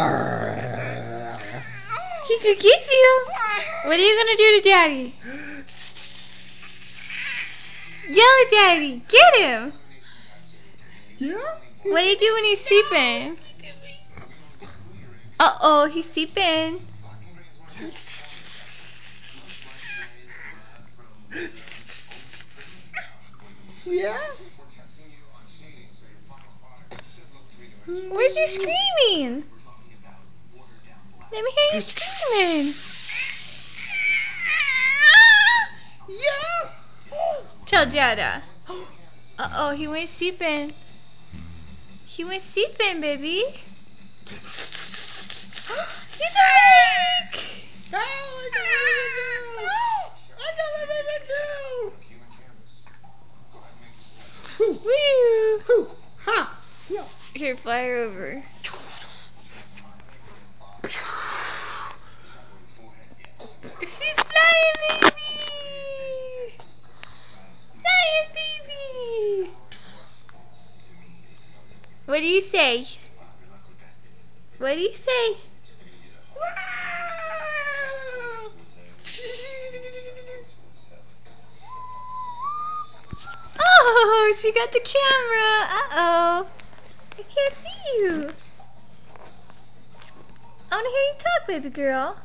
He could get you. What are you gonna do to Daddy? Yell at Daddy. Get him. Yeah? What do you do when he's sleeping? Uh oh, he's sleeping. Yeah? Where's you screaming? Let me hear you screaming. Yeah? Tell Dada. Uh oh, he went sleeping. He went sleeping, baby. He's awake. Oh, I got it now! I got it now! Woo! whew, ha! Yeah. Here, fly over. She's flying, baby! Flying, baby! What do you say? What do you say? Oh, she got the camera. Uh-oh. I can't see you. I want to hear you talk, baby girl.